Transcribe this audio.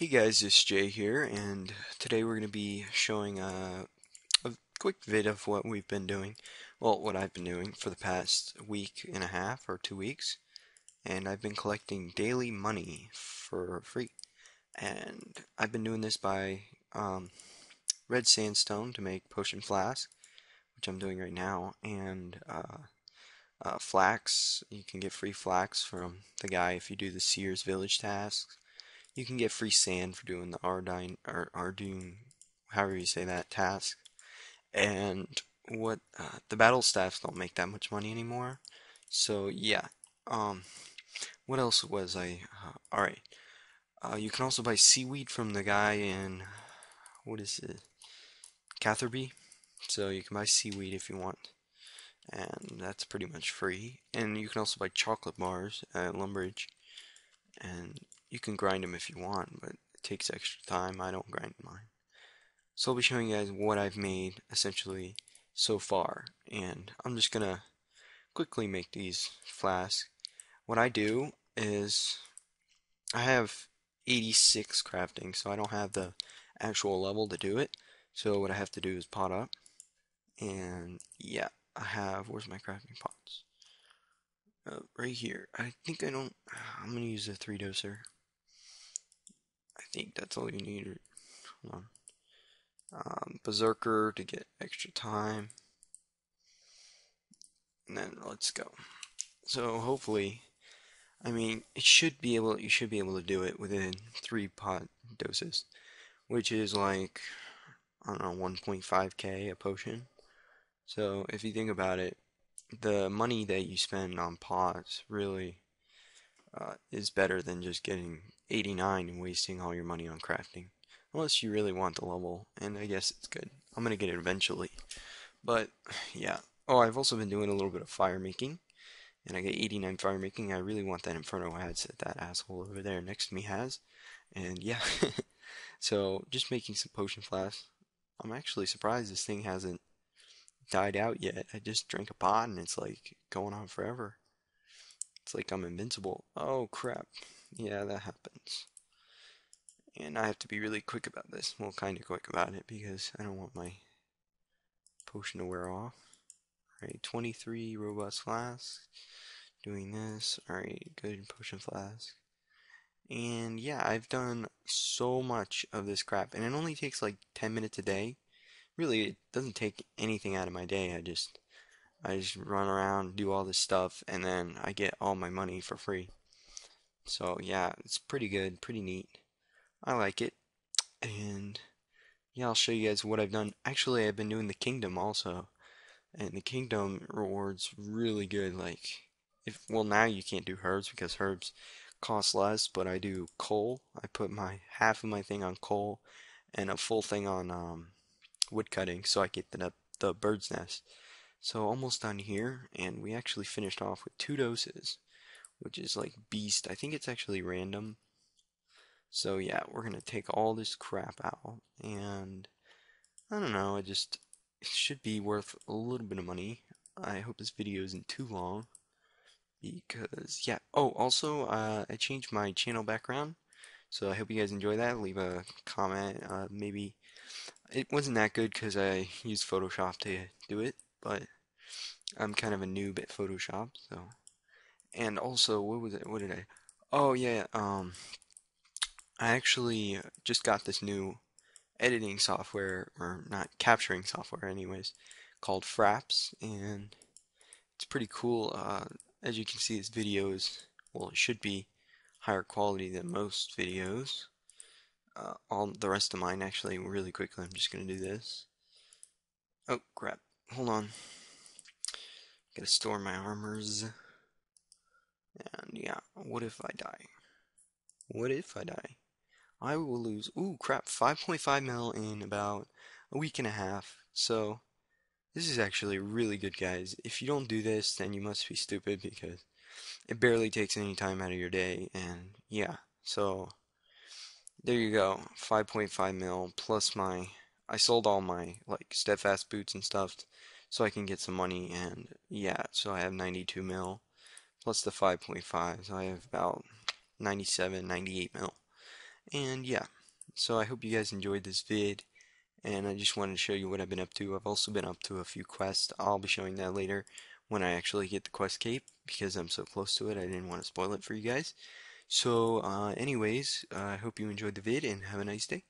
Hey guys, it's Jay here, and today we're going to be showing a, a quick vid of what we've been doing. Well, what I've been doing for the past week and a half or two weeks. And I've been collecting daily money for free. And I've been doing this by um, red sandstone to make potion flask, which I'm doing right now, and uh, uh, flax. You can get free flax from the guy if you do the Seers Village tasks you can get free sand for doing the Ardine or Arduin, however you say that task. And what uh, the battle staffs don't make that much money anymore. So yeah. Um, what else was I? Uh, all right. Uh, you can also buy seaweed from the guy in what is it? Catherby. So you can buy seaweed if you want, and that's pretty much free. And you can also buy chocolate bars at Lumbridge, and you can grind them if you want, but it takes extra time. I don't grind mine. So I'll be showing you guys what I've made essentially so far. And I'm just going to quickly make these flasks. What I do is I have 86 crafting, so I don't have the actual level to do it. So what I have to do is pot up. And yeah, I have, where's my crafting pots? Uh, right here. I think I don't, I'm going to use a 3 doser think that's all you need. Hold on. Um, Berserker to get extra time. And then let's go. So hopefully, I mean, it should be able. You should be able to do it within three pot doses, which is like I don't know 1.5k a potion. So if you think about it, the money that you spend on pots really uh, is better than just getting 89 and wasting all your money on crafting. Unless you really want the level, and I guess it's good. I'm gonna get it eventually. But, yeah. Oh, I've also been doing a little bit of fire making. And I get 89 fire making. I really want that Inferno hats that that asshole over there next to me has. And yeah. so, just making some potion flasks. I'm actually surprised this thing hasn't died out yet. I just drank a pot and it's like going on forever. It's like I'm invincible. Oh crap. Yeah, that happens. And I have to be really quick about this. Well, kind of quick about it because I don't want my potion to wear off. Alright, 23 robust flasks. Doing this. Alright, good potion flask. And yeah, I've done so much of this crap. And it only takes like 10 minutes a day. Really, it doesn't take anything out of my day. I just I just run around, do all this stuff, and then I get all my money for free. So yeah, it's pretty good, pretty neat. I like it. And yeah, I'll show you guys what I've done. Actually, I've been doing the kingdom also. And the kingdom rewards really good. Like, if well now you can't do herbs because herbs cost less, but I do coal. I put my half of my thing on coal and a full thing on um, wood cutting, so I get the the bird's nest. So almost done here, and we actually finished off with two doses, which is like beast. I think it's actually random. So yeah, we're gonna take all this crap out, and I don't know, it just it should be worth a little bit of money. I hope this video isn't too long, because yeah. Oh, also, uh, I changed my channel background, so I hope you guys enjoy that. Leave a comment, uh, maybe. It wasn't that good because I used Photoshop to do it but I'm kind of a noob at Photoshop, so. And also, what was it? What did I? Oh yeah, um, I actually just got this new editing software, or not capturing software, anyways, called Fraps, and it's pretty cool. Uh, as you can see, this video is well, it should be higher quality than most videos. Uh, all the rest of mine, actually, really quickly, I'm just gonna do this. Oh crap! Hold on. Gotta store my armors. And yeah, what if I die? What if I die? I will lose, ooh crap, 5.5 mil in about a week and a half. So, this is actually really good, guys. If you don't do this, then you must be stupid because it barely takes any time out of your day. And yeah, so there you go, 5.5 mil plus my I sold all my like steadfast boots and stuff so I can get some money and yeah so I have 92 mil plus the 5.5 so I have about 97 98 mil And yeah, so I hope you guys enjoyed this vid, and I just wanted to show you what I've been up to. I've also been up to a few quests. I'll be showing that later when I actually get the quest cape because I'm so close to it. I didn't want to spoil it for you guys. So, uh, anyways, uh, I hope you enjoyed the vid and have a nice day.